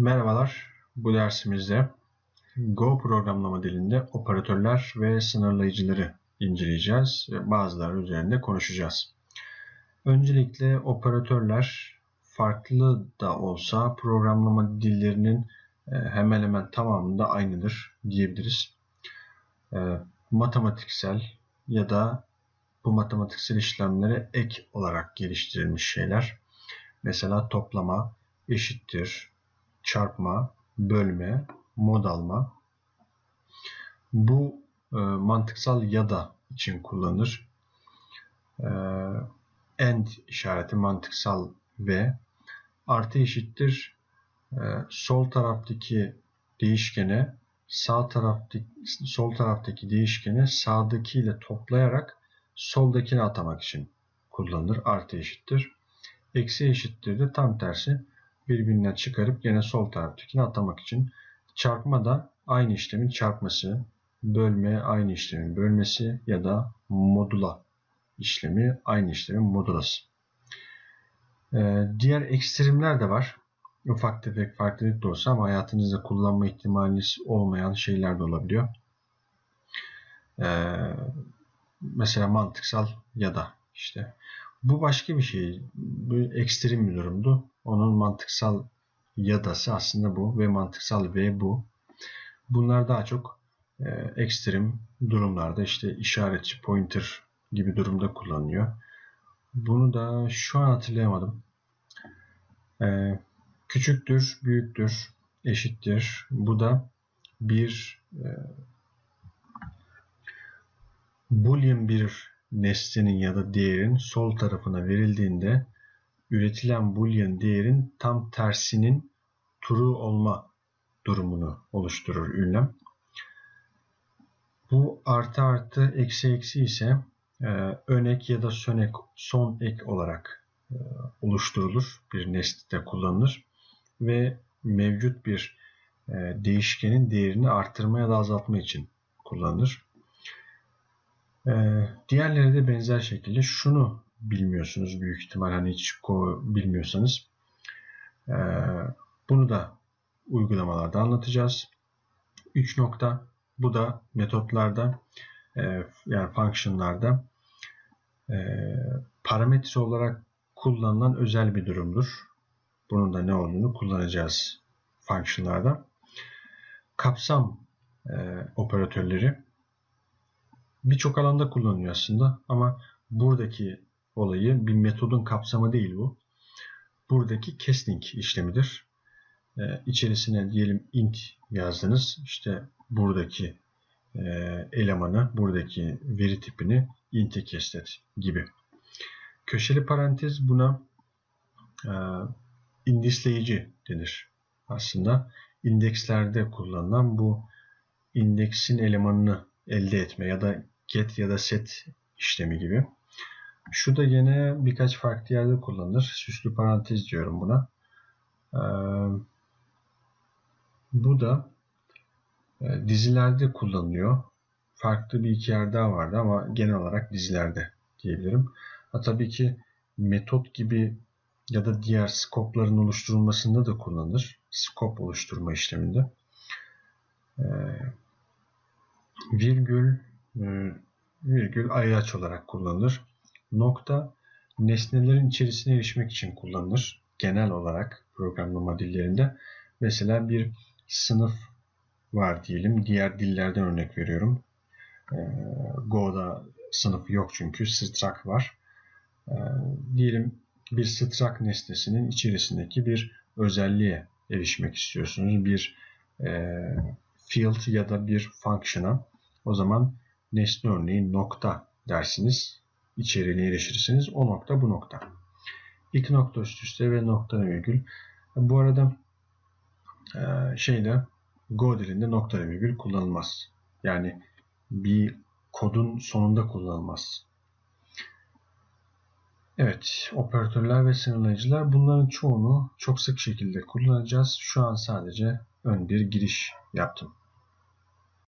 Merhabalar, bu dersimizde Go programlama dilinde operatörler ve sınırlayıcıları inceleyeceğiz bazıları üzerinde konuşacağız. Öncelikle operatörler farklı da olsa programlama dillerinin e, hemen hemen tamamında aynıdır diyebiliriz. E, matematiksel ya da bu matematiksel işlemlere ek olarak geliştirilmiş şeyler. Mesela toplama, eşittir, çarpma, bölme, mod alma. Bu e, mantıksal ya da için kullanılır. E, and işareti mantıksal ve artı eşittir e, sol taraftaki değişkene sağ taraftaki sol taraftaki değişkeni sağdakiyle toplayarak soldakini atamak için kullanılır. Artı eşittir. Eksi eşittir de tam tersi birbirinden çıkarıp yine sol taraftakini atamak için. Çarpma da aynı işlemin çarpması, bölme aynı işlemin bölmesi ya da modula işlemi aynı işlemin modulası. Ee, diğer ekstremler de var. Ufak tefek farklılık da olsa ama hayatınızda kullanma ihtimaliniz olmayan şeyler de olabiliyor. Ee, mesela mantıksal ya da işte bu başka bir şey. Bu ekstrem bir durumdu. Onun mantıksal yadası aslında bu ve mantıksal ve bu. Bunlar daha çok e, ekstrem durumlarda işte işaretçi pointer gibi durumda kullanılıyor. Bunu da şu an hatırlayamadım. E, küçüktür, büyüktür, eşittir. Bu da bir e, boolean bir nesnenin ya da değerin sol tarafına verildiğinde üretilen boolean değerin tam tersinin true olma durumunu oluşturur ünlem. Bu artı artı eksi eksi ise e, ön ek ya da son ek, son ek olarak e, oluşturulur. Bir nesnede kullanılır. Ve mevcut bir e, değişkenin değerini artırma ya da azaltma için kullanılır. E, diğerleri de benzer şekilde şunu bilmiyorsunuz büyük ihtimal hani hiç bilmiyorsanız. Ee, bunu da uygulamalarda anlatacağız. 3 nokta bu da metotlarda e, yani functionlarda e, parametre olarak kullanılan özel bir durumdur. Bunun da ne olduğunu kullanacağız functionlarda. Kapsam e, operatörleri birçok alanda kullanılıyor aslında ama buradaki olayı bir metodun kapsamı değil bu. Buradaki casting işlemidir. Ee, içerisine diyelim int yazdınız. İşte buradaki e, elemanı, buradaki veri tipini int'e kestet gibi. Köşeli parantez buna e, indisleyici denir. Aslında indekslerde kullanılan bu indeksin elemanını elde etme ya da get ya da set işlemi gibi. Şu da yine birkaç farklı yerde kullanılır. Süslü parantez diyorum buna. Ee, bu da e, dizilerde kullanılıyor. Farklı bir iki yer daha vardı ama genel olarak dizilerde diyebilirim. Ha, tabii ki metot gibi ya da diğer skopların oluşturulmasında da kullanılır. Skop oluşturma işleminde. Ee, virgül e, virgül ayraç olarak kullanılır. Nokta nesnelerin içerisine erişmek için kullanılır. Genel olarak programlama dillerinde. Mesela bir sınıf var diyelim. Diğer dillerden örnek veriyorum. Ee, Go'da sınıf yok çünkü struct var. Ee, diyelim bir struct nesnesinin içerisindeki bir özelliğe erişmek istiyorsunuz. Bir e, field ya da bir function'a. O zaman nesne örneği nokta dersiniz içeriğine erişirsiniz. O nokta bu nokta. İki nokta üst üste ve nokta virgül. Bu arada e, şeyde Go dilinde nokta virgül kullanılmaz. Yani bir kodun sonunda kullanılmaz. Evet, operatörler ve sınırlayıcılar bunların çoğunu çok sık şekilde kullanacağız. Şu an sadece ön bir giriş yaptım.